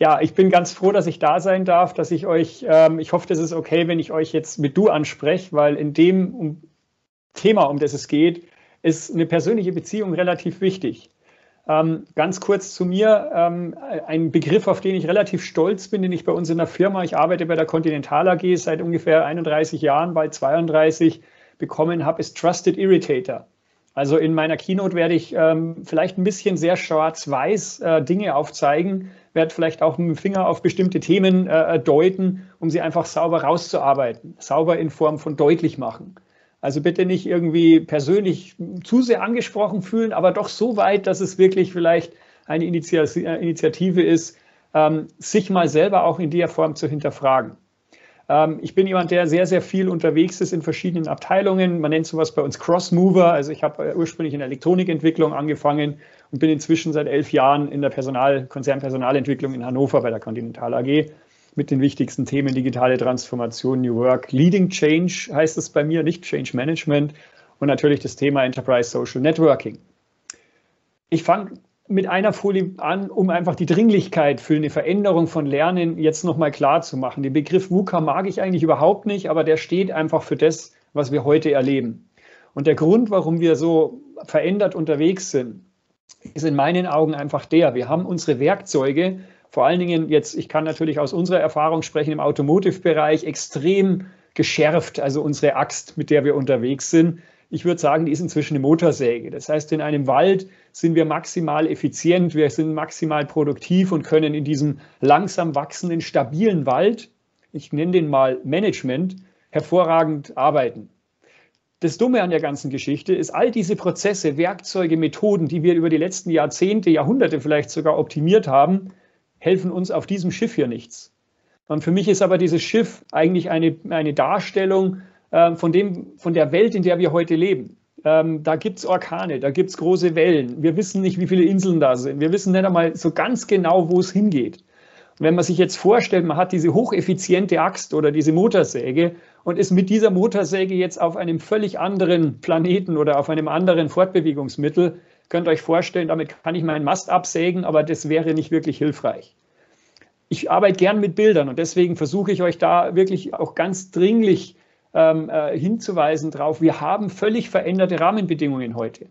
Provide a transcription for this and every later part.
Ja, ich bin ganz froh, dass ich da sein darf, dass ich euch, ähm, ich hoffe, das ist okay, wenn ich euch jetzt mit du anspreche, weil in dem um, Thema, um das es geht, ist eine persönliche Beziehung relativ wichtig. Ähm, ganz kurz zu mir, ähm, ein Begriff, auf den ich relativ stolz bin, den ich bei uns in der Firma, ich arbeite bei der Continental AG seit ungefähr 31 Jahren, bald 32, bekommen habe, ist Trusted Irritator. Also in meiner Keynote werde ich ähm, vielleicht ein bisschen sehr schwarz-weiß äh, Dinge aufzeigen, werde vielleicht auch mit dem Finger auf bestimmte Themen äh, deuten, um sie einfach sauber rauszuarbeiten, sauber in Form von deutlich machen. Also bitte nicht irgendwie persönlich zu sehr angesprochen fühlen, aber doch so weit, dass es wirklich vielleicht eine Initiative ist, ähm, sich mal selber auch in der Form zu hinterfragen. Ähm, ich bin jemand, der sehr, sehr viel unterwegs ist in verschiedenen Abteilungen. Man nennt sowas bei uns Cross-Mover. Also ich habe äh, ursprünglich in der Elektronikentwicklung angefangen und bin inzwischen seit elf Jahren in der Personal Konzernpersonalentwicklung in Hannover bei der Continental AG mit den wichtigsten Themen digitale Transformation, New Work, Leading Change heißt es bei mir, nicht Change Management und natürlich das Thema Enterprise Social Networking. Ich fange mit einer Folie an, um einfach die Dringlichkeit für eine Veränderung von Lernen jetzt nochmal klar zu machen. Den Begriff VUCA mag ich eigentlich überhaupt nicht, aber der steht einfach für das, was wir heute erleben. Und der Grund, warum wir so verändert unterwegs sind, ist in meinen Augen einfach der, wir haben unsere Werkzeuge, vor allen Dingen jetzt, ich kann natürlich aus unserer Erfahrung sprechen, im Automotive-Bereich extrem geschärft, also unsere Axt, mit der wir unterwegs sind ich würde sagen, die ist inzwischen eine Motorsäge. Das heißt, in einem Wald sind wir maximal effizient, wir sind maximal produktiv und können in diesem langsam wachsenden, stabilen Wald, ich nenne den mal Management, hervorragend arbeiten. Das Dumme an der ganzen Geschichte ist, all diese Prozesse, Werkzeuge, Methoden, die wir über die letzten Jahrzehnte, Jahrhunderte vielleicht sogar optimiert haben, helfen uns auf diesem Schiff hier nichts. Und für mich ist aber dieses Schiff eigentlich eine, eine Darstellung ähm, von, dem, von der Welt, in der wir heute leben. Ähm, da gibt es Orkane, da gibt es große Wellen. Wir wissen nicht, wie viele Inseln da sind. Wir wissen nicht einmal so ganz genau, wo es hingeht. Wenn man sich jetzt vorstellt, man hat diese hocheffiziente Axt oder diese Motorsäge und ist mit dieser Motorsäge jetzt auf einem völlig anderen Planeten oder auf einem anderen Fortbewegungsmittel, könnt euch vorstellen, damit kann ich meinen Mast absägen, aber das wäre nicht wirklich hilfreich. Ich arbeite gern mit Bildern und deswegen versuche ich euch da wirklich auch ganz dringlich ähm, äh, hinzuweisen darauf, wir haben völlig veränderte Rahmenbedingungen heute.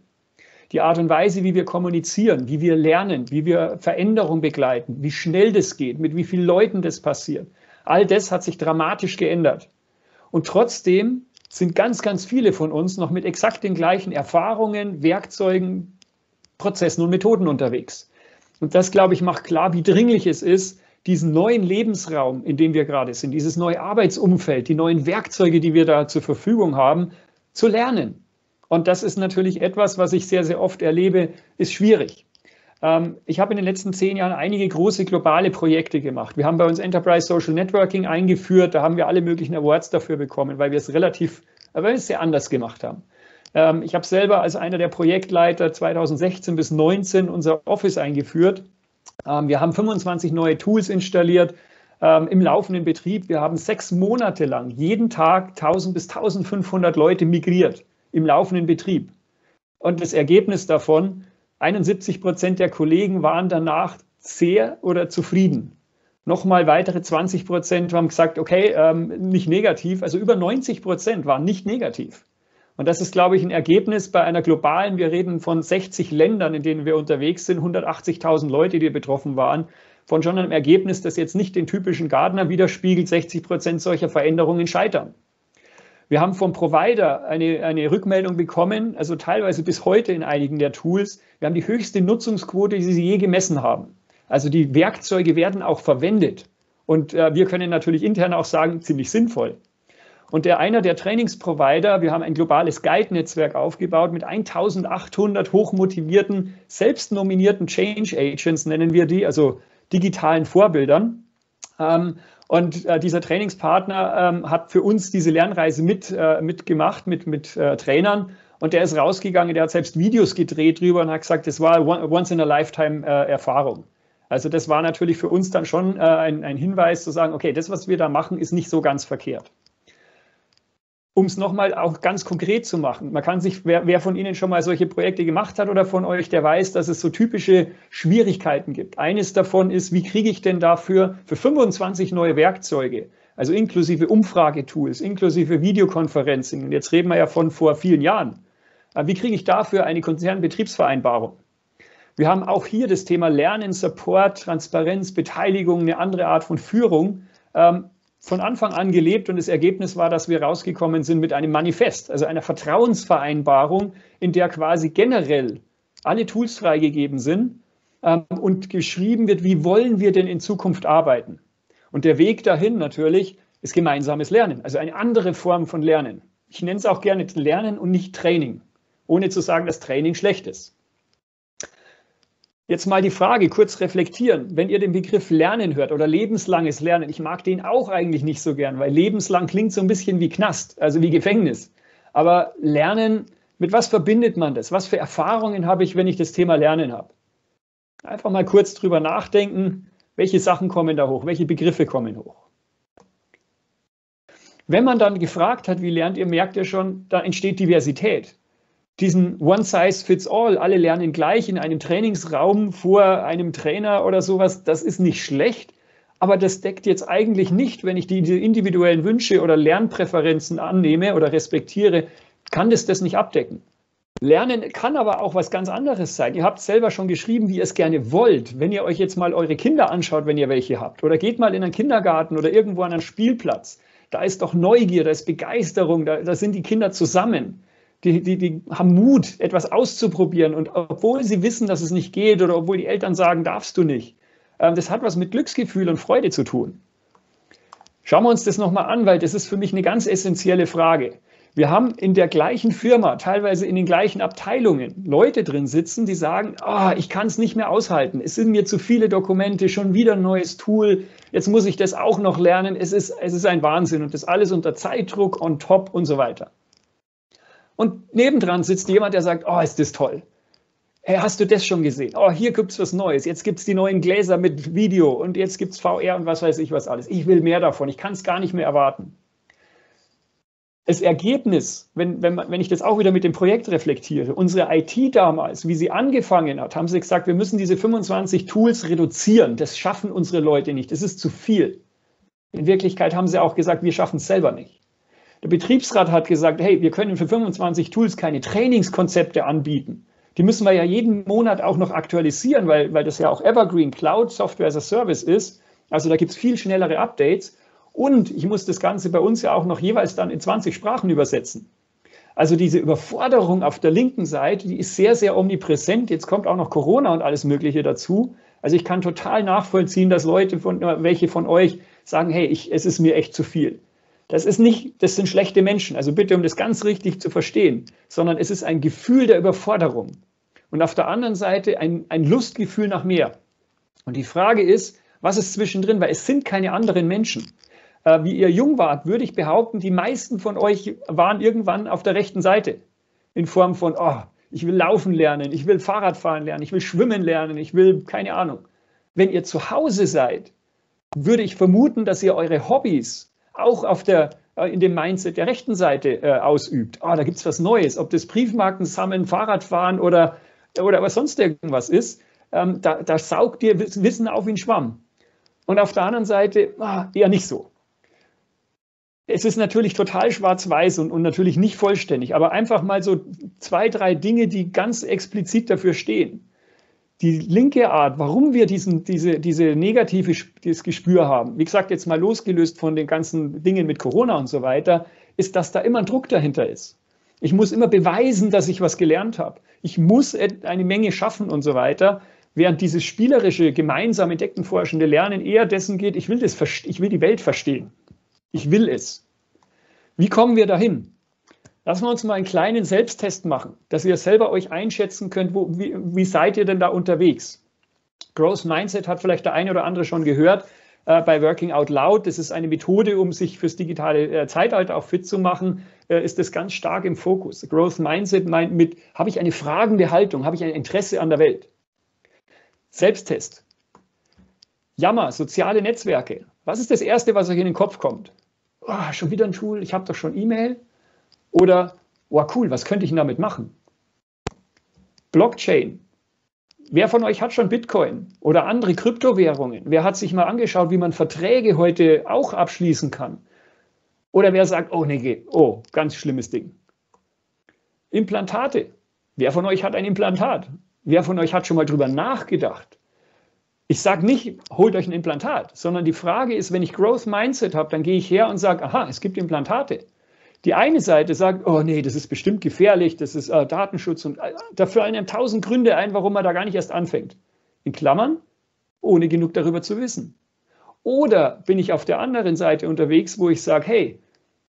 Die Art und Weise, wie wir kommunizieren, wie wir lernen, wie wir Veränderung begleiten, wie schnell das geht, mit wie vielen Leuten das passiert, all das hat sich dramatisch geändert. Und trotzdem sind ganz, ganz viele von uns noch mit exakt den gleichen Erfahrungen, Werkzeugen, Prozessen und Methoden unterwegs. Und das, glaube ich, macht klar, wie dringlich es ist, diesen neuen Lebensraum, in dem wir gerade sind, dieses neue Arbeitsumfeld, die neuen Werkzeuge, die wir da zur Verfügung haben, zu lernen. Und das ist natürlich etwas, was ich sehr, sehr oft erlebe, ist schwierig. Ähm, ich habe in den letzten zehn Jahren einige große globale Projekte gemacht. Wir haben bei uns Enterprise Social Networking eingeführt. Da haben wir alle möglichen Awards dafür bekommen, weil wir es relativ, weil wir es sehr anders gemacht haben. Ähm, ich habe selber als einer der Projektleiter 2016 bis 2019 unser Office eingeführt ähm, wir haben 25 neue Tools installiert im laufenden Betrieb. Wir haben sechs Monate lang jeden Tag 1000 bis 1500 Leute migriert im laufenden Betrieb. Und das Ergebnis davon, 71 Prozent der Kollegen waren danach sehr oder zufrieden. Nochmal weitere 20 Prozent haben gesagt, okay, ähm, nicht negativ. Also über 90 Prozent waren nicht negativ. Und das ist, glaube ich, ein Ergebnis bei einer globalen, wir reden von 60 Ländern, in denen wir unterwegs sind, 180.000 Leute, die betroffen waren, von schon einem Ergebnis, das jetzt nicht den typischen Gartner widerspiegelt, 60 Prozent solcher Veränderungen scheitern. Wir haben vom Provider eine, eine Rückmeldung bekommen, also teilweise bis heute in einigen der Tools. Wir haben die höchste Nutzungsquote, die sie je gemessen haben. Also die Werkzeuge werden auch verwendet. Und äh, wir können natürlich intern auch sagen, ziemlich sinnvoll. Und der einer der Trainingsprovider, wir haben ein globales Guide-Netzwerk aufgebaut mit 1800 hochmotivierten, selbstnominierten Change Agents, nennen wir die, also digitalen Vorbildern. Ähm, und äh, dieser Trainingspartner ähm, hat für uns diese Lernreise mit, äh, mitgemacht, mit, mit äh, Trainern. Und der ist rausgegangen, der hat selbst Videos gedreht drüber und hat gesagt, das war Once-in-a-Lifetime-Erfahrung. Also das war natürlich für uns dann schon ein, ein Hinweis zu sagen, okay, das, was wir da machen, ist nicht so ganz verkehrt. Um es nochmal auch ganz konkret zu machen. Man kann sich, wer, wer, von Ihnen schon mal solche Projekte gemacht hat oder von euch, der weiß, dass es so typische Schwierigkeiten gibt. Eines davon ist, wie kriege ich denn dafür für 25 neue Werkzeuge, also inklusive Umfragetools, inklusive Videokonferencing, und jetzt reden wir ja von vor vielen Jahren, wie kriege ich dafür eine Konzernbetriebsvereinbarung? Wir haben auch hier das Thema Lernen, Support, Transparenz, Beteiligung, eine andere Art von Führung. Ähm, von Anfang an gelebt und das Ergebnis war, dass wir rausgekommen sind mit einem Manifest, also einer Vertrauensvereinbarung, in der quasi generell alle Tools freigegeben sind ähm, und geschrieben wird, wie wollen wir denn in Zukunft arbeiten. Und der Weg dahin natürlich ist gemeinsames Lernen, also eine andere Form von Lernen. Ich nenne es auch gerne Lernen und nicht Training, ohne zu sagen, dass Training schlecht ist. Jetzt mal die Frage, kurz reflektieren. Wenn ihr den Begriff Lernen hört oder lebenslanges Lernen, ich mag den auch eigentlich nicht so gern, weil lebenslang klingt so ein bisschen wie Knast, also wie Gefängnis. Aber Lernen, mit was verbindet man das? Was für Erfahrungen habe ich, wenn ich das Thema Lernen habe? Einfach mal kurz drüber nachdenken, welche Sachen kommen da hoch, welche Begriffe kommen hoch. Wenn man dann gefragt hat, wie lernt ihr, merkt ihr schon, da entsteht Diversität diesen One Size Fits All, alle lernen gleich in einem Trainingsraum vor einem Trainer oder sowas, das ist nicht schlecht, aber das deckt jetzt eigentlich nicht, wenn ich die, individuellen Wünsche oder Lernpräferenzen annehme oder respektiere, kann das das nicht abdecken. Lernen kann aber auch was ganz anderes sein. Ihr habt selber schon geschrieben, wie ihr es gerne wollt. Wenn ihr euch jetzt mal eure Kinder anschaut, wenn ihr welche habt, oder geht mal in einen Kindergarten oder irgendwo an einen Spielplatz, da ist doch Neugier, da ist Begeisterung, da, da sind die Kinder zusammen die, die, die haben Mut, etwas auszuprobieren. Und obwohl sie wissen, dass es nicht geht oder obwohl die Eltern sagen, darfst du nicht, ähm, das hat was mit Glücksgefühl und Freude zu tun. Schauen wir uns das nochmal an, weil das ist für mich eine ganz essentielle Frage. Wir haben in der gleichen Firma, teilweise in den gleichen Abteilungen, Leute drin sitzen, die sagen, oh, ich kann es nicht mehr aushalten. Es sind mir zu viele Dokumente, schon wieder ein neues Tool. Jetzt muss ich das auch noch lernen. Es ist, es ist ein Wahnsinn und das alles unter Zeitdruck on top und so weiter. Und nebendran sitzt jemand, der sagt, oh, ist das toll. Hey, hast du das schon gesehen? Oh, hier gibt es was Neues. Jetzt gibt es die neuen Gläser mit Video und jetzt gibt es VR und was weiß ich was alles. Ich will mehr davon. Ich kann es gar nicht mehr erwarten. Das Ergebnis, wenn, wenn, wenn ich das auch wieder mit dem Projekt reflektiere, unsere IT damals, wie sie angefangen hat, haben sie gesagt, wir müssen diese 25 Tools reduzieren. Das schaffen unsere Leute nicht. Das ist zu viel. In Wirklichkeit haben sie auch gesagt, wir schaffen es selber nicht. Der Betriebsrat hat gesagt, hey, wir können für 25 Tools keine Trainingskonzepte anbieten. Die müssen wir ja jeden Monat auch noch aktualisieren, weil, weil das ja auch Evergreen Cloud Software as a Service ist. Also da gibt es viel schnellere Updates. Und ich muss das Ganze bei uns ja auch noch jeweils dann in 20 Sprachen übersetzen. Also diese Überforderung auf der linken Seite, die ist sehr, sehr omnipräsent. Jetzt kommt auch noch Corona und alles Mögliche dazu. Also ich kann total nachvollziehen, dass Leute von, welche von euch sagen, hey, ich, es ist mir echt zu viel. Das ist nicht, das sind schlechte Menschen. Also bitte, um das ganz richtig zu verstehen, sondern es ist ein Gefühl der Überforderung. Und auf der anderen Seite ein, ein Lustgefühl nach mehr. Und die Frage ist, was ist zwischendrin? Weil es sind keine anderen Menschen. Äh, wie ihr jung wart, würde ich behaupten, die meisten von euch waren irgendwann auf der rechten Seite. In Form von, oh, ich will laufen lernen, ich will Fahrradfahren lernen, ich will schwimmen lernen, ich will keine Ahnung. Wenn ihr zu Hause seid, würde ich vermuten, dass ihr eure Hobbys auch auf der, äh, in dem Mindset der rechten Seite äh, ausübt. Ah, da gibt es was Neues, ob das Briefmarken sammeln, Fahrradfahren oder, oder was sonst irgendwas ist. Ähm, da, da saugt ihr Wissen auf wie ein Schwamm. Und auf der anderen Seite ah, eher nicht so. Es ist natürlich total schwarz-weiß und, und natürlich nicht vollständig, aber einfach mal so zwei, drei Dinge, die ganz explizit dafür stehen die linke Art, warum wir diesen, diese, diese negative dieses Gespür haben, wie gesagt, jetzt mal losgelöst von den ganzen Dingen mit Corona und so weiter, ist, dass da immer ein Druck dahinter ist. Ich muss immer beweisen, dass ich was gelernt habe. Ich muss eine Menge schaffen und so weiter. Während dieses spielerische, gemeinsam entdeckten, forschende Lernen eher dessen geht, ich will, das, ich will die Welt verstehen. Ich will es. Wie kommen wir dahin? Lassen wir uns mal einen kleinen Selbsttest machen, dass ihr selber euch einschätzen könnt, wo, wie, wie seid ihr denn da unterwegs? Growth Mindset hat vielleicht der eine oder andere schon gehört äh, bei Working Out Loud. Das ist eine Methode, um sich fürs digitale äh, Zeitalter auch fit zu machen, äh, ist das ganz stark im Fokus. Growth Mindset meint mit, habe ich eine fragende Haltung, habe ich ein Interesse an der Welt? Selbsttest. Jammer, soziale Netzwerke. Was ist das Erste, was euch in den Kopf kommt? Oh, schon wieder ein Tool, ich habe doch schon E-Mail. Oder, oh cool, was könnte ich denn damit machen? Blockchain. Wer von euch hat schon Bitcoin oder andere Kryptowährungen? Wer hat sich mal angeschaut, wie man Verträge heute auch abschließen kann? Oder wer sagt, oh nee, oh, ganz schlimmes Ding. Implantate. Wer von euch hat ein Implantat? Wer von euch hat schon mal drüber nachgedacht? Ich sage nicht, holt euch ein Implantat, sondern die Frage ist, wenn ich Growth Mindset habe, dann gehe ich her und sage, aha, es gibt Implantate. Die eine Seite sagt, oh nee, das ist bestimmt gefährlich, das ist äh, Datenschutz und äh, dafür fallen tausend Gründe ein, warum man da gar nicht erst anfängt. In Klammern, ohne genug darüber zu wissen. Oder bin ich auf der anderen Seite unterwegs, wo ich sage, hey,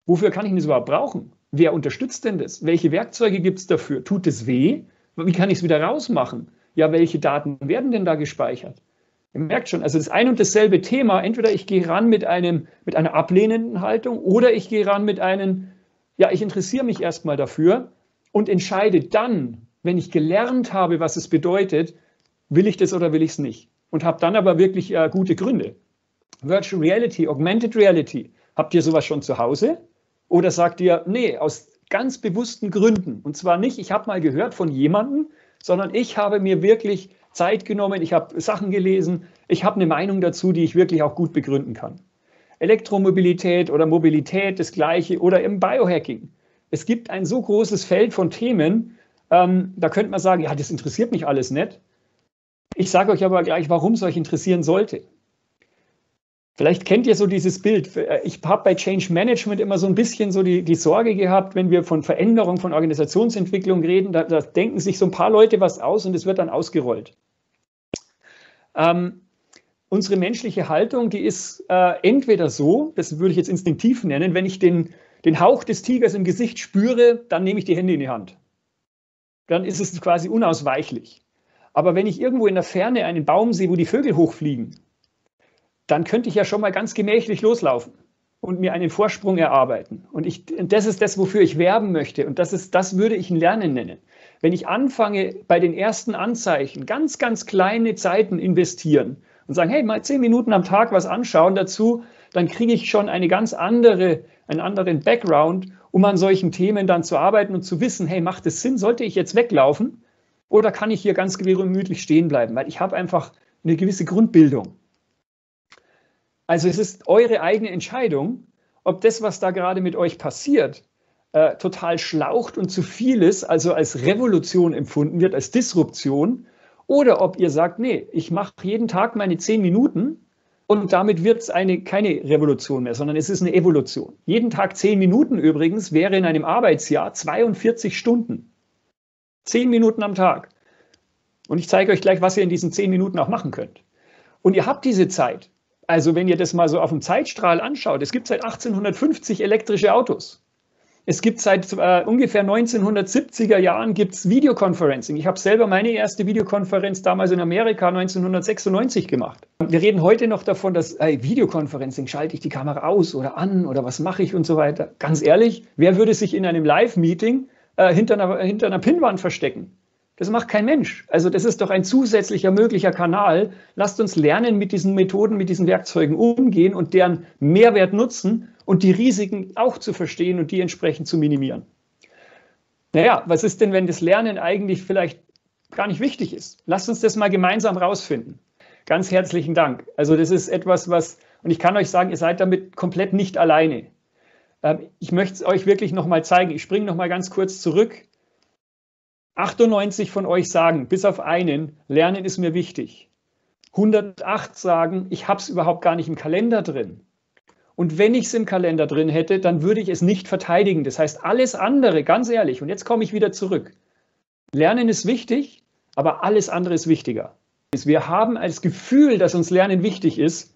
wofür kann ich das überhaupt brauchen? Wer unterstützt denn das? Welche Werkzeuge gibt es dafür? Tut es weh? Wie kann ich es wieder rausmachen? Ja, welche Daten werden denn da gespeichert? Ihr merkt schon, also das ein und dasselbe Thema, entweder ich gehe ran mit, einem, mit einer ablehnenden Haltung oder ich gehe ran mit einem, ja, ich interessiere mich erstmal dafür und entscheide dann, wenn ich gelernt habe, was es bedeutet, will ich das oder will ich es nicht. Und habe dann aber wirklich äh, gute Gründe. Virtual Reality, Augmented Reality, habt ihr sowas schon zu Hause? Oder sagt ihr, nee, aus ganz bewussten Gründen. Und zwar nicht, ich habe mal gehört von jemandem, sondern ich habe mir wirklich Zeit genommen, ich habe Sachen gelesen, ich habe eine Meinung dazu, die ich wirklich auch gut begründen kann. Elektromobilität oder Mobilität, das gleiche oder im Biohacking. Es gibt ein so großes Feld von Themen, ähm, da könnte man sagen, ja, das interessiert mich alles nicht. Ich sage euch aber gleich, warum es euch interessieren sollte. Vielleicht kennt ihr so dieses Bild. Ich habe bei Change Management immer so ein bisschen so die, die Sorge gehabt, wenn wir von Veränderung, von Organisationsentwicklung reden, da, da denken sich so ein paar Leute was aus und es wird dann ausgerollt. Ähm, unsere menschliche Haltung, die ist äh, entweder so, das würde ich jetzt instinktiv nennen, wenn ich den, den Hauch des Tigers im Gesicht spüre, dann nehme ich die Hände in die Hand. Dann ist es quasi unausweichlich. Aber wenn ich irgendwo in der Ferne einen Baum sehe, wo die Vögel hochfliegen, dann könnte ich ja schon mal ganz gemächlich loslaufen und mir einen Vorsprung erarbeiten. Und ich, das ist das, wofür ich werben möchte. Und das ist, das würde ich ein Lernen nennen. Wenn ich anfange, bei den ersten Anzeichen ganz, ganz kleine Zeiten investieren und sagen, hey, mal zehn Minuten am Tag was anschauen dazu, dann kriege ich schon eine ganz andere, einen anderen Background, um an solchen Themen dann zu arbeiten und zu wissen, hey, macht es Sinn, sollte ich jetzt weglaufen oder kann ich hier ganz gemütlich stehen bleiben, weil ich habe einfach eine gewisse Grundbildung. Also es ist eure eigene Entscheidung, ob das, was da gerade mit euch passiert, äh, total schlaucht und zu viel ist, also als Revolution empfunden wird, als Disruption, oder ob ihr sagt, nee, ich mache jeden Tag meine zehn Minuten und damit wird es eine, keine Revolution mehr, sondern es ist eine Evolution. Jeden Tag zehn Minuten übrigens wäre in einem Arbeitsjahr 42 Stunden. Zehn Minuten am Tag. Und ich zeige euch gleich, was ihr in diesen zehn Minuten auch machen könnt. Und ihr habt diese Zeit. Also wenn ihr das mal so auf dem Zeitstrahl anschaut, es gibt seit 1850 elektrische Autos. Es gibt seit äh, ungefähr 1970er Jahren gibt's Videoconferencing. Ich habe selber meine erste Videokonferenz damals in Amerika 1996 gemacht. Wir reden heute noch davon, dass hey, Videoconferencing, schalte ich die Kamera aus oder an oder was mache ich und so weiter. Ganz ehrlich, wer würde sich in einem Live-Meeting äh, hinter, einer, hinter einer Pinnwand verstecken? Das macht kein Mensch. Also das ist doch ein zusätzlicher möglicher Kanal. Lasst uns lernen, mit diesen Methoden, mit diesen Werkzeugen umgehen und deren Mehrwert nutzen und die Risiken auch zu verstehen und die entsprechend zu minimieren. Naja, was ist denn, wenn das Lernen eigentlich vielleicht gar nicht wichtig ist? Lasst uns das mal gemeinsam rausfinden. Ganz herzlichen Dank. Also das ist etwas, was, und ich kann euch sagen, ihr seid damit komplett nicht alleine. Ähm, ich möchte es euch wirklich nochmal zeigen. Ich springe nochmal ganz kurz zurück 98 von euch sagen, bis auf einen, Lernen ist mir wichtig. 108 sagen, ich habe es überhaupt gar nicht im Kalender drin. Und wenn ich es im Kalender drin hätte, dann würde ich es nicht verteidigen. Das heißt, alles andere, ganz ehrlich, und jetzt komme ich wieder zurück. Lernen ist wichtig, aber alles andere ist wichtiger. Wir haben als Gefühl, dass uns Lernen wichtig ist,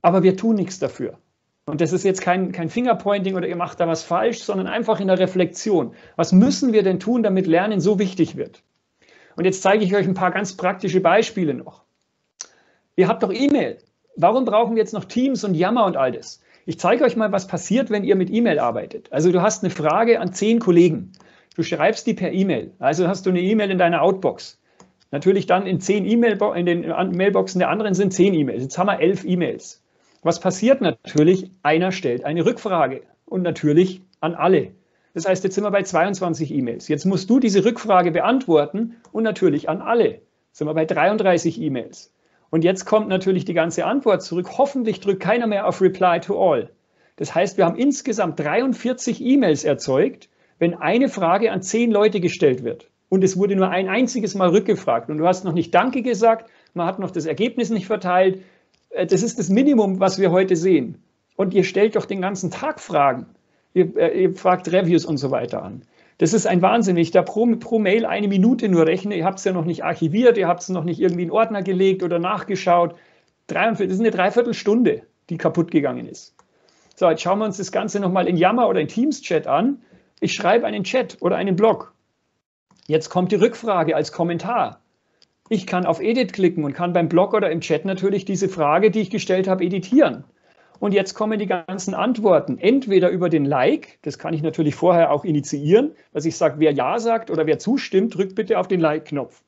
aber wir tun nichts dafür. Und das ist jetzt kein, kein Fingerpointing oder ihr macht da was falsch, sondern einfach in der Reflexion. Was müssen wir denn tun, damit Lernen so wichtig wird? Und jetzt zeige ich euch ein paar ganz praktische Beispiele noch. Ihr habt doch E-Mail. Warum brauchen wir jetzt noch Teams und Yammer und all das? Ich zeige euch mal, was passiert, wenn ihr mit E-Mail arbeitet. Also du hast eine Frage an zehn Kollegen. Du schreibst die per E-Mail. Also hast du eine E-Mail in deiner Outbox. Natürlich dann in zehn E-Mail, in den Mailboxen der anderen sind zehn E-Mails. Jetzt haben wir elf E-Mails. Was passiert natürlich? Einer stellt eine Rückfrage und natürlich an alle. Das heißt, jetzt sind wir bei 22 E-Mails. Jetzt musst du diese Rückfrage beantworten und natürlich an alle. Jetzt sind wir bei 33 E-Mails. Und jetzt kommt natürlich die ganze Antwort zurück. Hoffentlich drückt keiner mehr auf Reply to All. Das heißt, wir haben insgesamt 43 E-Mails erzeugt, wenn eine Frage an zehn Leute gestellt wird. Und es wurde nur ein einziges Mal rückgefragt. Und du hast noch nicht Danke gesagt, man hat noch das Ergebnis nicht verteilt. Äh, das ist das Minimum, was wir heute sehen. Und ihr stellt doch den ganzen Tag Fragen. Ihr, äh, ihr fragt Reviews und so weiter an. Das ist ein Wahnsinn. Wenn ich da pro, pro Mail eine Minute nur rechne, ihr habt es ja noch nicht archiviert, ihr habt es noch nicht irgendwie in Ordner gelegt oder nachgeschaut. das ist eine Dreiviertelstunde, die kaputt gegangen ist. So, jetzt schauen wir uns das Ganze nochmal in Yammer oder in Teams-Chat an. Ich schreibe einen Chat oder einen Blog. Jetzt kommt die Rückfrage als Kommentar. Ich kann auf Edit klicken und kann beim Blog oder im Chat natürlich diese Frage, die ich gestellt habe, editieren. Und jetzt kommen die ganzen Antworten. Entweder über den Like, das kann ich natürlich vorher auch initiieren, dass ich sage, wer Ja sagt oder wer zustimmt, drückt bitte auf den Like-Knopf.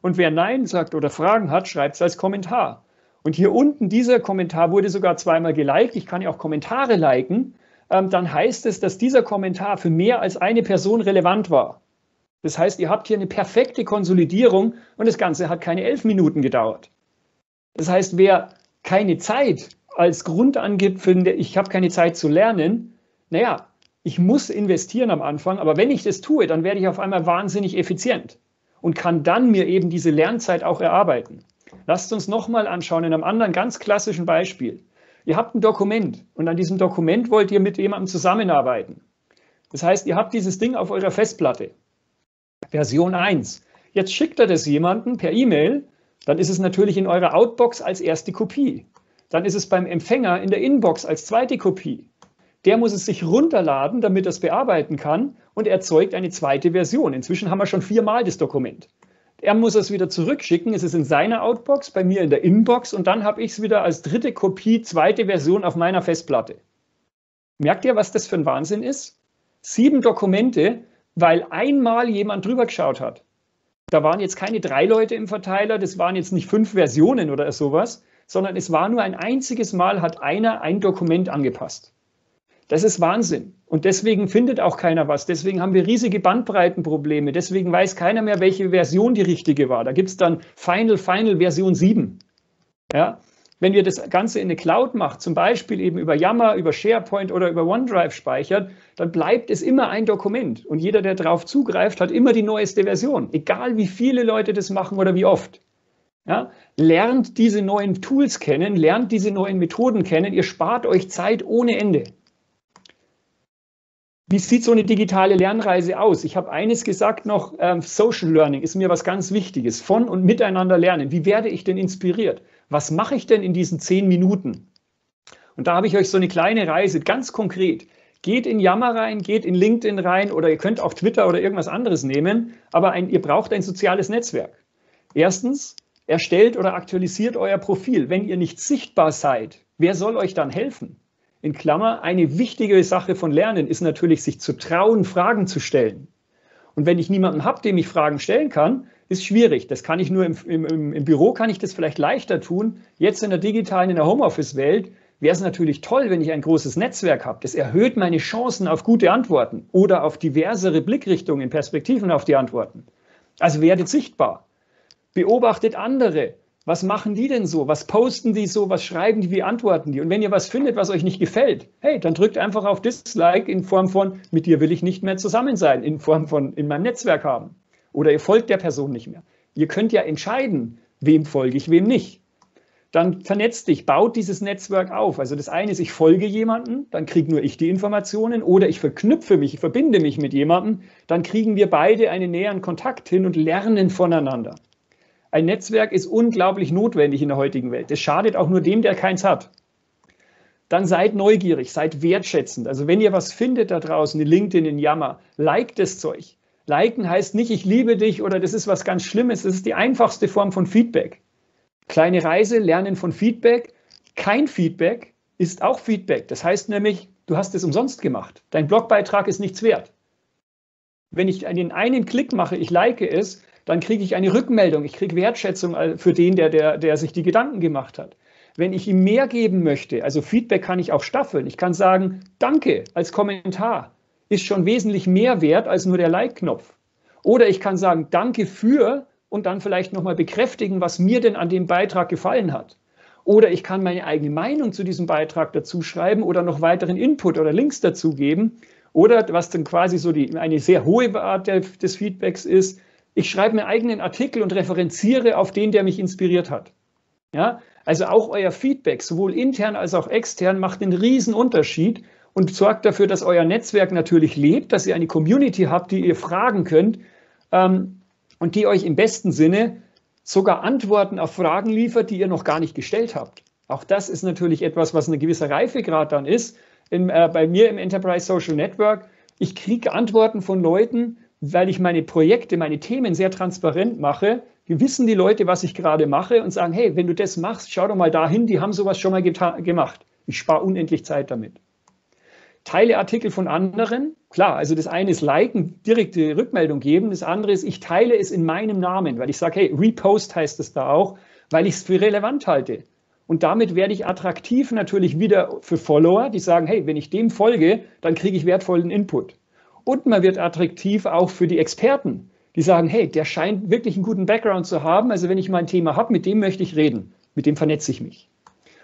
Und wer Nein sagt oder Fragen hat, schreibt es als Kommentar. Und hier unten, dieser Kommentar wurde sogar zweimal geliked. Ich kann ja auch Kommentare liken. Ähm, dann heißt es, dass dieser Kommentar für mehr als eine Person relevant war. Das heißt, ihr habt hier eine perfekte Konsolidierung und das Ganze hat keine elf Minuten gedauert. Das heißt, wer keine Zeit als Grund angibt, finde ich habe keine Zeit zu lernen, naja, ich muss investieren am Anfang, aber wenn ich das tue, dann werde ich auf einmal wahnsinnig effizient und kann dann mir eben diese Lernzeit auch erarbeiten. Lasst uns nochmal anschauen in einem anderen ganz klassischen Beispiel. Ihr habt ein Dokument und an diesem Dokument wollt ihr mit jemandem zusammenarbeiten. Das heißt, ihr habt dieses Ding auf eurer Festplatte. Version 1. Jetzt schickt er das jemandem per E-Mail, dann ist es natürlich in eurer Outbox als erste Kopie dann ist es beim Empfänger in der Inbox als zweite Kopie. Der muss es sich runterladen, damit er es bearbeiten kann und erzeugt eine zweite Version. Inzwischen haben wir schon viermal das Dokument. Er muss es wieder zurückschicken, es ist in seiner Outbox, bei mir in der Inbox und dann habe ich es wieder als dritte Kopie, zweite Version auf meiner Festplatte. Merkt ihr, was das für ein Wahnsinn ist? Sieben Dokumente, weil einmal jemand drüber geschaut hat. Da waren jetzt keine drei Leute im Verteiler, das waren jetzt nicht fünf Versionen oder sowas, sondern es war nur ein einziges Mal, hat einer ein Dokument angepasst. Das ist Wahnsinn. Und deswegen findet auch keiner was. Deswegen haben wir riesige Bandbreitenprobleme. Deswegen weiß keiner mehr, welche Version die richtige war. Da gibt es dann Final, Final Version 7. Ja? Wenn ihr das Ganze in eine Cloud macht, zum Beispiel eben über Yammer, über SharePoint oder über OneDrive speichert, dann bleibt es immer ein Dokument. Und jeder, der darauf zugreift, hat immer die neueste Version. Egal wie viele Leute das machen oder wie oft. Ja, lernt diese neuen Tools kennen, lernt diese neuen Methoden kennen. Ihr spart euch Zeit ohne Ende. Wie sieht so eine digitale Lernreise aus? Ich habe eines gesagt noch, ähm, Social Learning ist mir was ganz Wichtiges. Von und miteinander lernen. Wie werde ich denn inspiriert? Was mache ich denn in diesen zehn Minuten? Und da habe ich euch so eine kleine Reise, ganz konkret. Geht in Yammer rein, geht in LinkedIn rein oder ihr könnt auch Twitter oder irgendwas anderes nehmen, aber ein, ihr braucht ein soziales Netzwerk. Erstens, Erstellt oder aktualisiert euer Profil. Wenn ihr nicht sichtbar seid, wer soll euch dann helfen? In Klammer, eine wichtige Sache von Lernen ist natürlich, sich zu trauen, Fragen zu stellen. Und wenn ich niemanden habe, dem ich Fragen stellen kann, ist schwierig. Das kann ich nur im, im, im Büro, kann ich das vielleicht leichter tun. Jetzt in der digitalen, in der Homeoffice-Welt wäre es natürlich toll, wenn ich ein großes Netzwerk habe. Das erhöht meine Chancen auf gute Antworten oder auf diversere Blickrichtungen, Perspektiven auf die Antworten. Also werdet sichtbar. Beobachtet andere. Was machen die denn so? Was posten die so? Was schreiben die? Wie antworten die? Und wenn ihr was findet, was euch nicht gefällt, hey, dann drückt einfach auf Dislike in Form von, mit dir will ich nicht mehr zusammen sein, in Form von, in meinem Netzwerk haben. Oder ihr folgt der Person nicht mehr. Ihr könnt ja entscheiden, wem folge ich, wem nicht. Dann vernetzt dich, baut dieses Netzwerk auf. Also das eine ist, ich folge jemanden, dann kriege nur ich die Informationen. Oder ich verknüpfe mich, ich verbinde mich mit jemandem, dann kriegen wir beide einen näheren Kontakt hin und lernen voneinander. Ein Netzwerk ist unglaublich notwendig in der heutigen Welt. Es schadet auch nur dem, der keins hat. Dann seid neugierig, seid wertschätzend. Also wenn ihr was findet da draußen, in LinkedIn, in Yammer, liked das Zeug. Liken heißt nicht, ich liebe dich oder das ist was ganz Schlimmes. Das ist die einfachste Form von Feedback. Kleine Reise, Lernen von Feedback. Kein Feedback ist auch Feedback. Das heißt nämlich, du hast es umsonst gemacht. Dein Blogbeitrag ist nichts wert. Wenn ich einen, einen Klick mache, ich like es, dann kriege ich eine Rückmeldung, ich kriege Wertschätzung für den, der, der, der sich die Gedanken gemacht hat. Wenn ich ihm mehr geben möchte, also Feedback kann ich auch staffeln. Ich kann sagen, danke als Kommentar. ist schon wesentlich mehr wert als nur der Like-Knopf. Oder ich kann sagen, danke für und dann vielleicht nochmal bekräftigen, was mir denn an dem Beitrag gefallen hat. Oder ich kann meine eigene Meinung zu diesem Beitrag dazu schreiben oder noch weiteren Input oder Links dazu geben. Oder was dann quasi so die, eine sehr hohe Art des Feedbacks ist, ich schreibe meinen eigenen Artikel und referenziere auf den, der mich inspiriert hat. Ja, also auch euer Feedback, sowohl intern als auch extern, macht einen riesen Unterschied und sorgt dafür, dass euer Netzwerk natürlich lebt, dass ihr eine Community habt, die ihr fragen könnt ähm, und die euch im besten Sinne sogar Antworten auf Fragen liefert, die ihr noch gar nicht gestellt habt. Auch das ist natürlich etwas, was ein gewisser Reifegrad dann ist. In, äh, bei mir im Enterprise Social Network, ich kriege Antworten von Leuten, weil ich meine Projekte, meine Themen sehr transparent mache. Wissen die Leute, was ich gerade mache und sagen, hey, wenn du das machst, schau doch mal dahin, die haben sowas schon mal gemacht. Ich spare unendlich Zeit damit teile Artikel von anderen. Klar, also das eine ist liken, direkte Rückmeldung geben. Das andere ist, ich teile es in meinem Namen, weil ich sage, hey, Repost heißt es da auch, weil ich es für relevant halte. Und damit werde ich attraktiv natürlich wieder für Follower, die sagen, hey, wenn ich dem folge, dann kriege ich wertvollen Input. Und man wird attraktiv auch für die Experten, die sagen, hey, der scheint wirklich einen guten Background zu haben. Also wenn ich mein Thema habe, mit dem möchte ich reden, mit dem vernetze ich mich.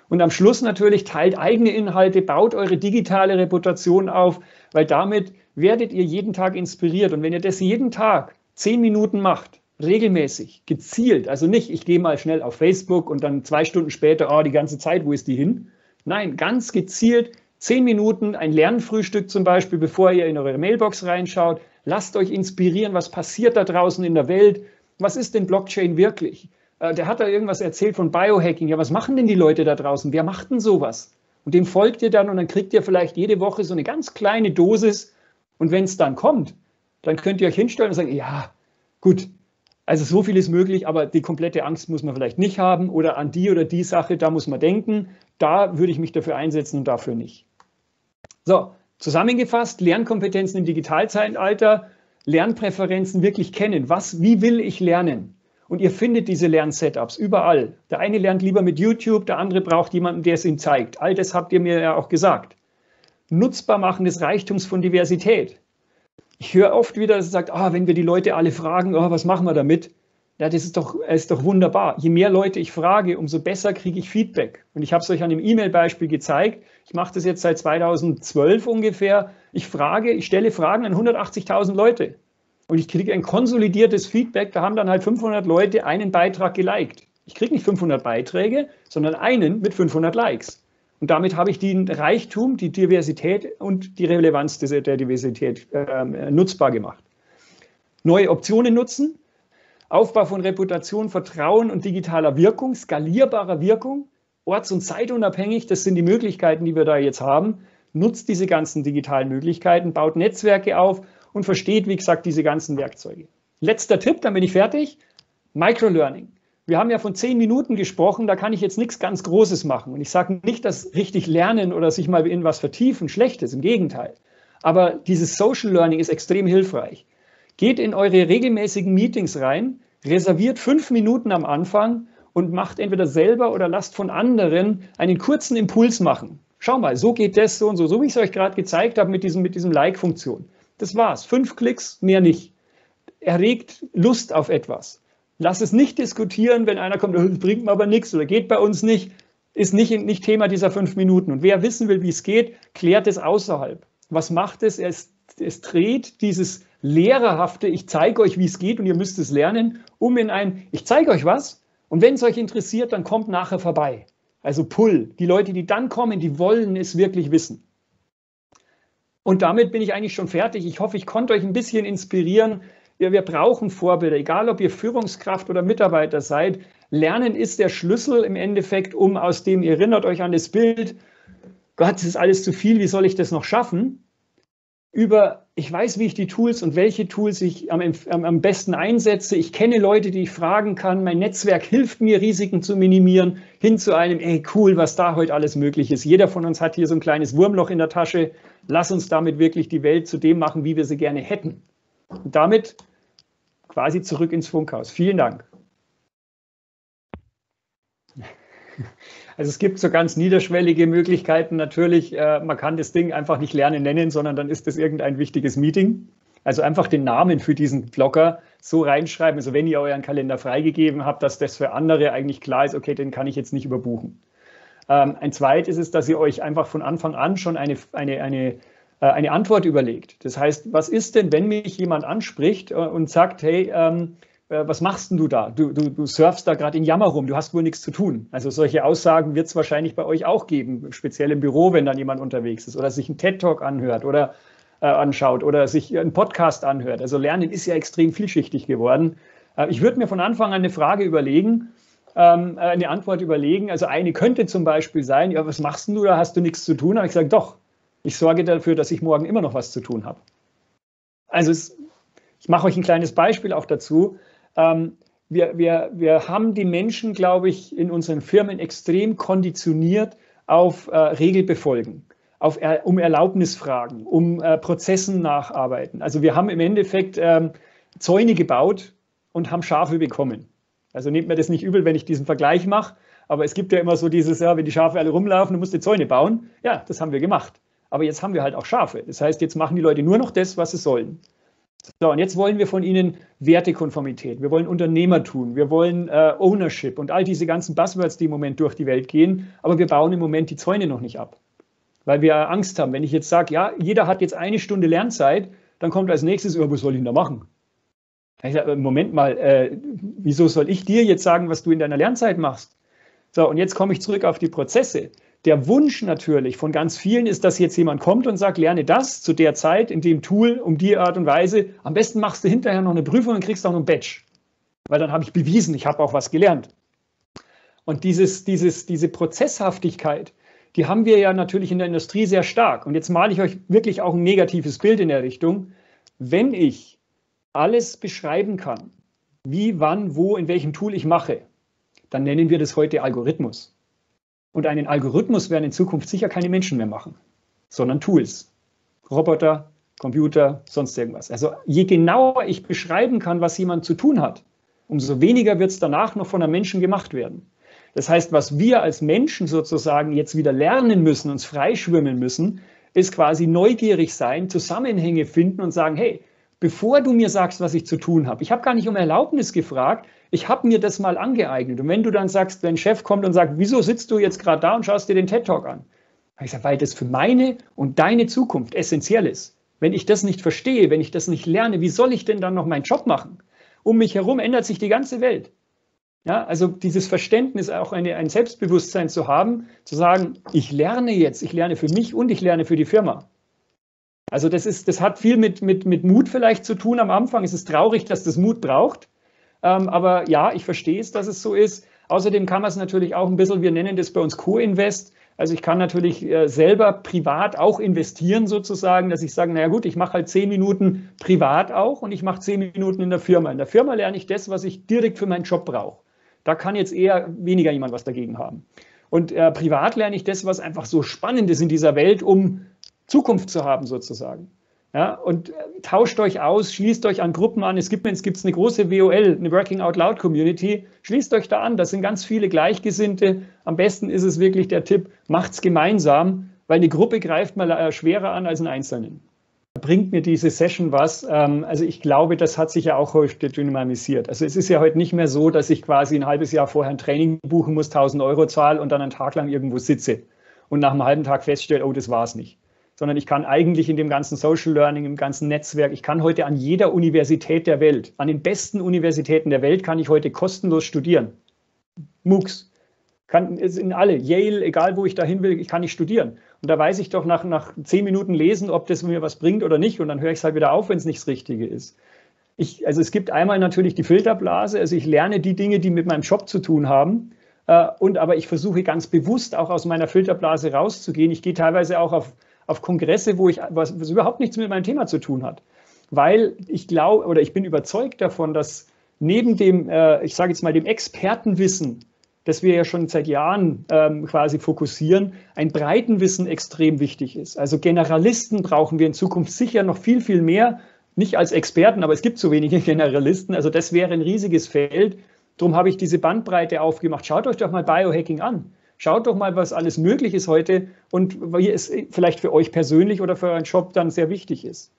Und am Schluss natürlich teilt eigene Inhalte, baut eure digitale Reputation auf, weil damit werdet ihr jeden Tag inspiriert. Und wenn ihr das jeden Tag zehn Minuten macht, regelmäßig, gezielt, also nicht, ich gehe mal schnell auf Facebook und dann zwei Stunden später, oh, die ganze Zeit, wo ist die hin? Nein, ganz gezielt, zehn Minuten, ein Lernfrühstück zum Beispiel, bevor ihr in eure Mailbox reinschaut. Lasst euch inspirieren, was passiert da draußen in der Welt. Was ist denn Blockchain wirklich? Äh, der hat da irgendwas erzählt von Biohacking. Ja, was machen denn die Leute da draußen? Wer macht denn sowas? Und dem folgt ihr dann und dann kriegt ihr vielleicht jede Woche so eine ganz kleine Dosis. Und wenn es dann kommt, dann könnt ihr euch hinstellen und sagen, ja, gut, also so viel ist möglich, aber die komplette Angst muss man vielleicht nicht haben oder an die oder die Sache, da muss man denken. Da würde ich mich dafür einsetzen und dafür nicht. So, zusammengefasst, Lernkompetenzen im Digitalzeitalter, Lernpräferenzen wirklich kennen. Was, wie will ich lernen? Und ihr findet diese Lernsetups überall. Der eine lernt lieber mit YouTube, der andere braucht jemanden, der es ihm zeigt. All das habt ihr mir ja auch gesagt. Nutzbar machen des Reichtums von Diversität. Ich höre oft wieder, dass es sagt, ah, wenn wir die Leute alle fragen, oh, was machen wir damit? Ja, das ist doch, ist doch wunderbar. Je mehr Leute ich frage, umso besser kriege ich Feedback. Und ich habe es euch an dem E-Mail-Beispiel gezeigt. Ich mache das jetzt seit 2012 ungefähr. Ich frage, ich stelle Fragen an 180.000 Leute und ich kriege ein konsolidiertes Feedback. Da haben dann halt 500 Leute einen Beitrag geliked. Ich kriege nicht 500 Beiträge, sondern einen mit 500 Likes. Und damit habe ich den Reichtum, die Diversität und die Relevanz der Diversität äh, nutzbar gemacht. Neue Optionen nutzen, Aufbau von Reputation, Vertrauen und digitaler Wirkung, skalierbarer Wirkung, orts- und zeitunabhängig, das sind die Möglichkeiten, die wir da jetzt haben. Nutzt diese ganzen digitalen Möglichkeiten, baut Netzwerke auf und versteht, wie gesagt, diese ganzen Werkzeuge. Letzter Tipp, dann bin ich fertig. Microlearning. Wir haben ja von zehn Minuten gesprochen, da kann ich jetzt nichts ganz Großes machen. Und ich sage nicht, dass richtig lernen oder sich mal in was vertiefen schlecht ist, im Gegenteil. Aber dieses Social Learning ist extrem hilfreich. Geht in eure regelmäßigen Meetings rein, reserviert fünf Minuten am Anfang und macht entweder selber oder lasst von anderen einen kurzen Impuls machen. Schau mal, so geht das so und so, so wie ich es euch gerade gezeigt habe mit diesem, mit diesem Like-Funktion. Das war's. Fünf Klicks, mehr nicht. Erregt Lust auf etwas. Lass es nicht diskutieren, wenn einer kommt, das bringt mir aber nichts oder geht bei uns nicht. Ist nicht, nicht Thema dieser fünf Minuten. Und wer wissen will, wie es geht, klärt es außerhalb. Was macht es? Es, es dreht dieses lehrerhafte, ich zeige euch, wie es geht und ihr müsst es lernen, um in ein, ich zeige euch was und wenn es euch interessiert, dann kommt nachher vorbei. Also Pull. Die Leute, die dann kommen, die wollen es wirklich wissen. Und damit bin ich eigentlich schon fertig. Ich hoffe, ich konnte euch ein bisschen inspirieren. Wir, wir brauchen Vorbilder, egal ob ihr Führungskraft oder Mitarbeiter seid. Lernen ist der Schlüssel im Endeffekt, um aus dem, ihr erinnert euch an das Bild, Gott, das ist alles zu viel, wie soll ich das noch schaffen? Über, ich weiß, wie ich die Tools und welche Tools ich am, am, am besten einsetze. Ich kenne Leute, die ich fragen kann. Mein Netzwerk hilft mir, Risiken zu minimieren, hin zu einem, ey, cool, was da heute alles möglich ist. Jeder von uns hat hier so ein kleines Wurmloch in der Tasche lass uns damit wirklich die Welt zu dem machen, wie wir sie gerne hätten. Und damit quasi zurück ins Funkhaus. Vielen Dank. Also es gibt so ganz niederschwellige Möglichkeiten natürlich. Äh, man kann das Ding einfach nicht Lernen nennen, sondern dann ist das irgendein wichtiges Meeting. Also einfach den Namen für diesen Blogger so reinschreiben. Also wenn ihr euren Kalender freigegeben habt, dass das für andere eigentlich klar ist, okay, den kann ich jetzt nicht überbuchen. Ähm, ein zweites ist, dass ihr euch einfach von Anfang an schon eine, eine, eine, äh, eine Antwort überlegt. Das heißt, was ist denn, wenn mich jemand anspricht äh, und sagt, hey, ähm, äh, was machst denn du da? Du, du, du surfst da gerade in Jammer rum, du hast wohl nichts zu tun. Also solche Aussagen wird es wahrscheinlich bei euch auch geben, speziell im Büro, wenn dann jemand unterwegs ist oder sich einen TED-Talk anhört oder äh, anschaut oder sich einen Podcast anhört. Also Lernen ist ja extrem vielschichtig geworden. Äh, ich würde mir von Anfang an eine Frage überlegen, ähm, äh, eine Antwort überlegen. Also eine könnte zum Beispiel sein, ja, was machst du da? Hast du nichts zu tun? Aber ich sage, doch, ich sorge dafür, dass ich morgen immer noch was zu tun habe. Also es, ich mache euch ein kleines Beispiel auch dazu. Ähm, wir, wir, wir haben die Menschen, glaube ich, in unseren Firmen extrem konditioniert auf äh, Regelbefolgen auf, um Erlaubnis fragen, um äh, Prozessen nacharbeiten. Also wir haben im Endeffekt ähm, Zäune gebaut und haben Schafe bekommen. Also nehmt mir das nicht übel, wenn ich diesen Vergleich mache, aber es gibt ja immer so dieses, ja, wenn die Schafe alle rumlaufen, du musst die Zäune bauen. Ja, das haben wir gemacht. Aber jetzt haben wir halt auch Schafe. Das heißt, jetzt machen die Leute nur noch das, was sie sollen. So, und jetzt wollen wir von ihnen Wertekonformität, wir wollen Unternehmertum, wir wollen äh, Ownership und all diese ganzen Buzzwords, die im Moment durch die Welt gehen, aber wir bauen im Moment die Zäune noch nicht ab weil wir Angst haben. Wenn ich jetzt sage, ja, jeder hat jetzt eine Stunde Lernzeit, dann kommt als nächstes, oh, was soll ich denn da machen? Ich sage, Moment mal, äh, wieso soll ich dir jetzt sagen, was du in deiner Lernzeit machst? So, und jetzt komme ich zurück auf die Prozesse. Der Wunsch natürlich von ganz vielen ist, dass jetzt jemand kommt und sagt, lerne das zu der Zeit, in dem Tool, um die Art und Weise. Am besten machst du hinterher noch eine Prüfung und kriegst auch noch ein Badge. Weil dann habe ich bewiesen, ich habe auch was gelernt. Und dieses, dieses, diese Prozesshaftigkeit, die haben wir ja natürlich in der Industrie sehr stark. Und jetzt male ich euch wirklich auch ein negatives Bild in der Richtung. Wenn ich alles beschreiben kann, wie, wann, wo, in welchem Tool ich mache, dann nennen wir das heute Algorithmus. Und einen Algorithmus werden in Zukunft sicher keine Menschen mehr machen, sondern Tools. Roboter, Computer, sonst irgendwas. Also je genauer ich beschreiben kann, was jemand zu tun hat, umso weniger wird es danach noch von einem Menschen gemacht werden. Das heißt, was wir als Menschen sozusagen jetzt wieder lernen müssen, uns freischwimmen müssen, ist quasi neugierig sein, Zusammenhänge finden und sagen, hey, bevor du mir sagst, was ich zu tun habe, ich habe gar nicht um Erlaubnis gefragt, ich habe mir das mal angeeignet. Und wenn du dann sagst, wenn ein Chef kommt und sagt, wieso sitzt du jetzt gerade da und schaust dir den TED Talk an? Ich sage, weil das für meine und deine Zukunft essentiell ist. Wenn ich das nicht verstehe, wenn ich das nicht lerne, wie soll ich denn dann noch meinen Job machen? Um mich herum ändert sich die ganze Welt. Ja, also dieses Verständnis, auch eine, ein Selbstbewusstsein zu haben, zu sagen, ich lerne jetzt, ich lerne für mich und ich lerne für die Firma. Also das ist, das hat viel mit, mit, mit Mut vielleicht zu tun am Anfang. Es ist traurig, dass das Mut braucht. Ähm, aber ja, ich verstehe es, dass es so ist. Außerdem kann man es natürlich auch ein bisschen, wir nennen das bei uns Co-Invest. Also ich kann natürlich äh, selber privat auch investieren sozusagen, dass ich sage, naja gut, ich mache halt zehn Minuten privat auch und ich mache zehn Minuten in der Firma. In der Firma lerne ich das, was ich direkt für meinen Job brauche. Da kann jetzt eher weniger jemand was dagegen haben. Und äh, privat lerne ich das, was einfach so spannend ist in dieser Welt, um Zukunft zu haben sozusagen. Ja, und äh, tauscht euch aus, schließt euch an Gruppen an. Es gibt es gibt eine große WOL, eine Working Out Loud Community. Schließt euch da an. Das sind ganz viele Gleichgesinnte. Am besten ist es wirklich der Tipp, macht's gemeinsam, weil eine Gruppe greift mal äh, schwerer an als einen Einzelnen bringt mir diese Session was? Ähm, also ich glaube, das hat sich ja auch heute dynamisiert. Also es ist ja heute nicht mehr so, dass ich quasi ein halbes Jahr vorher ein Training buchen muss, 1000 Euro zahle und dann einen Tag lang irgendwo sitze und nach einem halben Tag feststelle, oh, das war es nicht. Sondern ich kann eigentlich in dem ganzen Social Learning, im ganzen Netzwerk, ich kann heute an jeder Universität der Welt, an den besten Universitäten der Welt, kann ich heute kostenlos studieren. MOOCs, kann, in alle, Yale, egal wo ich dahin will, ich kann nicht studieren. Und da weiß ich doch nach, nach zehn Minuten lesen, ob das mir was bringt oder nicht. Und dann höre ich es halt wieder auf, wenn es nicht das Richtige ist. Ich, also es gibt einmal natürlich die Filterblase. Also ich lerne die Dinge, die mit meinem Job zu tun haben. Äh, und aber ich versuche ganz bewusst auch aus meiner Filterblase rauszugehen. Ich gehe teilweise auch auf, auf Kongresse, wo ich was, was überhaupt nichts mit meinem Thema zu tun hat. Weil ich glaube oder ich bin überzeugt davon, dass neben dem, äh, ich sage jetzt mal, dem Expertenwissen, das wir ja schon seit Jahren ähm, quasi fokussieren, ein Breitenwissen extrem wichtig ist. Also Generalisten brauchen wir in Zukunft sicher noch viel, viel mehr, nicht als Experten, aber es gibt zu wenige Generalisten. Also das wäre ein riesiges Feld. Darum habe ich diese Bandbreite aufgemacht. Schaut euch doch mal Biohacking an. Schaut doch mal, was alles möglich ist heute und wie es vielleicht für euch persönlich oder für euren Job dann sehr wichtig ist.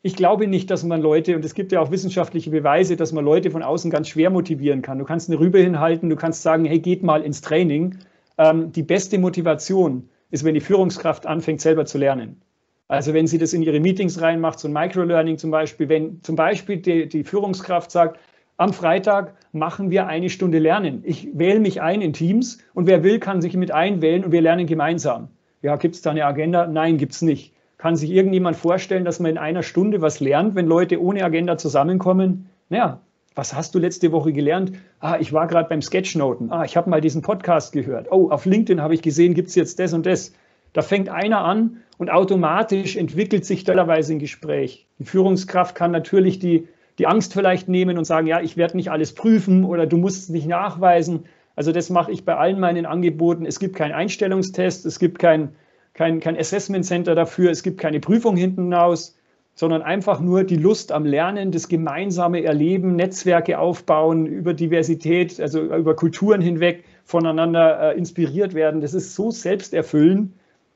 Ich glaube nicht, dass man Leute, und es gibt ja auch wissenschaftliche Beweise, dass man Leute von außen ganz schwer motivieren kann. Du kannst eine Rübe hinhalten, du kannst sagen, hey, geht mal ins Training. Ähm, die beste Motivation ist, wenn die Führungskraft anfängt, selber zu lernen. Also wenn sie das in ihre Meetings reinmacht, so ein Microlearning zum Beispiel, wenn zum Beispiel die, die Führungskraft sagt, am Freitag machen wir eine Stunde Lernen. Ich wähle mich ein in Teams und wer will, kann sich mit einwählen und wir lernen gemeinsam. Ja, gibt es da eine Agenda? Nein, gibt es nicht. Kann sich irgendjemand vorstellen, dass man in einer Stunde was lernt, wenn Leute ohne Agenda zusammenkommen? Naja, was hast du letzte Woche gelernt? Ah, ich war gerade beim Sketchnoten. Ah, ich habe mal diesen Podcast gehört. Oh, auf LinkedIn habe ich gesehen, gibt es jetzt das und das. Da fängt einer an und automatisch entwickelt sich teilweise ein Gespräch. Die Führungskraft kann natürlich die, die Angst vielleicht nehmen und sagen, ja, ich werde nicht alles prüfen oder du musst es nicht nachweisen. Also das mache ich bei allen meinen Angeboten. Es gibt keinen Einstellungstest, es gibt kein, kein, kein Assessment Center dafür, es gibt keine Prüfung hinten raus, sondern einfach nur die Lust am Lernen, das gemeinsame Erleben, Netzwerke aufbauen, über Diversität, also über Kulturen hinweg voneinander äh, inspiriert werden. Das ist so selbsterfüllend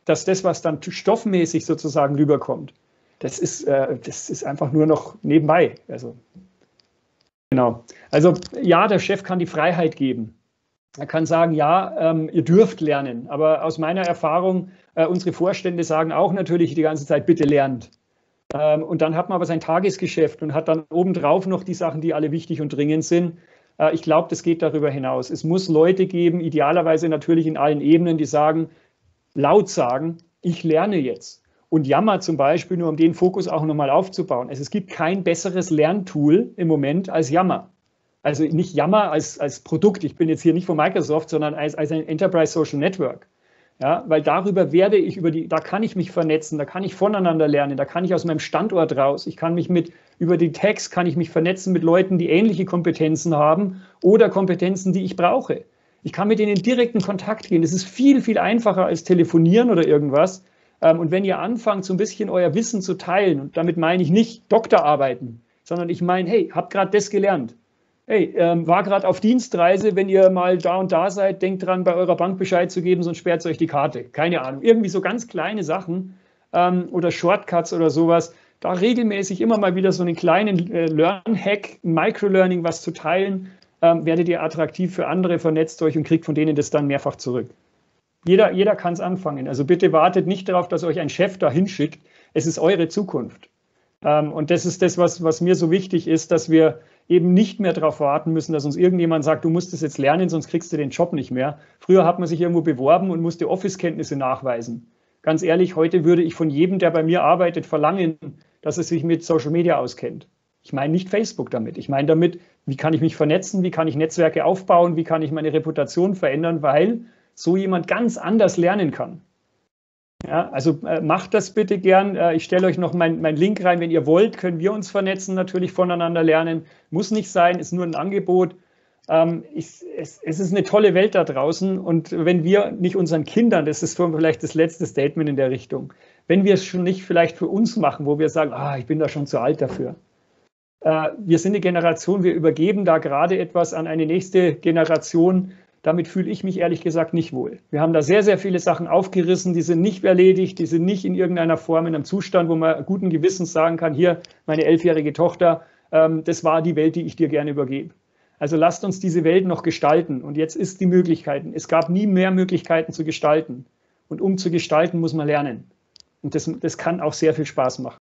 dass das, was dann stoffmäßig sozusagen rüberkommt, das ist, äh, das ist einfach nur noch nebenbei. Also, genau. Also ja, der Chef kann die Freiheit geben. Er kann sagen, ja, ähm, ihr dürft lernen. Aber aus meiner Erfahrung, äh, unsere Vorstände sagen auch natürlich die ganze Zeit, bitte lernt. Ähm, und dann hat man aber sein Tagesgeschäft und hat dann obendrauf noch die Sachen, die alle wichtig und dringend sind. Äh, ich glaube, das geht darüber hinaus. Es muss Leute geben, idealerweise natürlich in allen Ebenen, die sagen, laut sagen, ich lerne jetzt. Und Yammer zum Beispiel, nur um den Fokus auch nochmal aufzubauen. Also es gibt kein besseres Lerntool im Moment als Yammer. Also nicht Yammer als, als Produkt, ich bin jetzt hier nicht von Microsoft, sondern als, als ein Enterprise Social Network. Ja, weil darüber werde ich über die, da kann ich mich vernetzen, da kann ich voneinander lernen, da kann ich aus meinem Standort raus, ich kann mich mit, über die Tags kann ich mich vernetzen mit Leuten, die ähnliche Kompetenzen haben oder Kompetenzen, die ich brauche. Ich kann mit denen in direkten Kontakt gehen. Das ist viel, viel einfacher als telefonieren oder irgendwas. Ähm, und wenn ihr anfangt, so ein bisschen euer Wissen zu teilen, und damit meine ich nicht Doktorarbeiten, sondern ich meine, hey, habt gerade das gelernt. Hey, ähm, war gerade auf Dienstreise, wenn ihr mal da und da seid, denkt dran, bei eurer Bank Bescheid zu geben, sonst sperrt euch die Karte. Keine Ahnung. Irgendwie so ganz kleine Sachen ähm, oder Shortcuts oder sowas. Da regelmäßig immer mal wieder so einen kleinen äh, Learn-Hack, Microlearning, was zu teilen, ähm, werdet ihr attraktiv für andere, vernetzt euch und kriegt von denen das dann mehrfach zurück. Jeder, jeder kann es anfangen. Also bitte wartet nicht darauf, dass euch ein Chef dahin schickt. Es ist eure Zukunft. Ähm, und das ist das, was, was mir so wichtig ist, dass wir eben nicht mehr darauf warten müssen, dass uns irgendjemand sagt, du musst es jetzt lernen, sonst kriegst du den Job nicht mehr. Früher hat man sich irgendwo beworben und musste Office-Kenntnisse nachweisen. Ganz ehrlich, heute würde ich von jedem, der bei mir arbeitet, verlangen, dass er sich mit Social Media auskennt. Ich meine nicht Facebook damit. Ich meine damit, wie kann ich mich vernetzen, wie kann ich Netzwerke aufbauen, wie kann ich meine Reputation verändern, weil so jemand ganz anders lernen kann. Ja, also äh, macht das bitte gern. Äh, ich stelle euch noch meinen mein Link rein. Wenn ihr wollt, können wir uns vernetzen, natürlich voneinander lernen. Muss nicht sein, ist nur ein Angebot. Ähm, ich, es, es, ist eine tolle Welt da draußen. Und wenn wir nicht unseren Kindern, das ist vielleicht das letzte Statement in der Richtung, wenn wir es schon nicht vielleicht für uns machen, wo wir sagen, ah, ich bin da schon zu alt dafür, äh, wir sind eine Generation, wir übergeben da gerade etwas an eine nächste Generation. Damit fühle ich mich ehrlich gesagt nicht wohl. Wir haben da sehr, sehr viele Sachen aufgerissen, die sind nicht erledigt, die sind nicht in irgendeiner Form in einem Zustand, wo man guten Gewissens sagen kann, hier, meine elfjährige Tochter, ähm, das war die Welt, die ich dir gerne übergebe. Also lasst uns diese Welt noch gestalten. Und jetzt ist die Möglichkeiten. Es gab nie mehr Möglichkeiten zu gestalten. Und um zu gestalten, muss man lernen. Und das, das kann auch sehr viel Spaß machen.